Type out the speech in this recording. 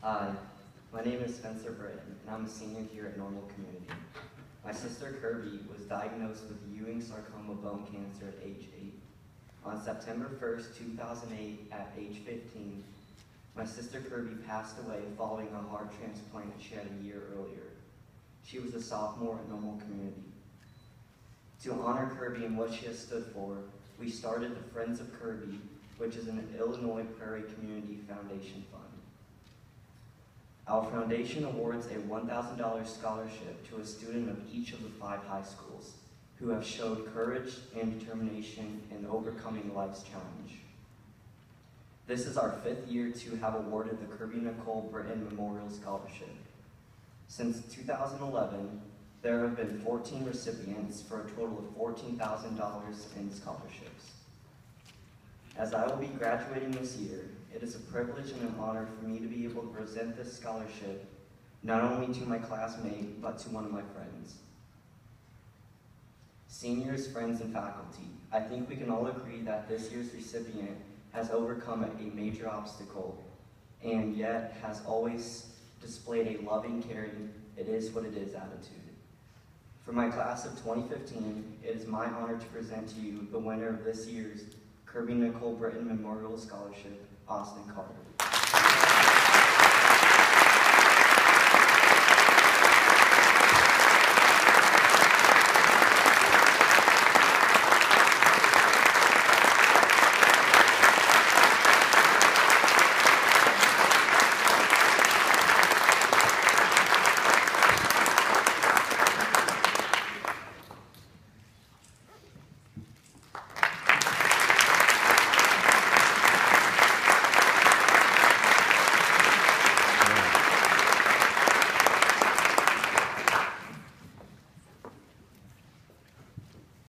Hi, my name is Spencer Brittain, and I'm a senior here at Normal Community. My sister Kirbie was diagnosed with Ewing sarcoma bone cancer at age 8. On September 1st, 2008, at age 15, my sister Kirbie passed away following a heart transplant she had a year earlier. She was a sophomore at Normal Community. To honor Kirbie and what she has stood for, we started the Friends of Kirbie, which is an Illinois Prairie Community Foundation Fund. Our foundation awards a $1,000 scholarship to a student of each of the five high schools who have showed courage and determination in overcoming life's challenge. This is our fifth year to have awarded the Kirbie Nicole Brittain Memorial Scholarship. Since 2011, there have been 14 recipients for a total of $14,000 in scholarships. As I will be graduating this year, it is a privilege and an honor for me to be able to present this scholarship not only to my classmate, but to one of my friends. Seniors, friends, and faculty, I think we can all agree that this year's recipient has overcome a major obstacle and yet has always displayed a loving, caring, it is what it is attitude. For my class of 2015, it is my honor to present to you the winner of this year's Kirbie Nicole Brittain Memorial Scholarship, Austin, College.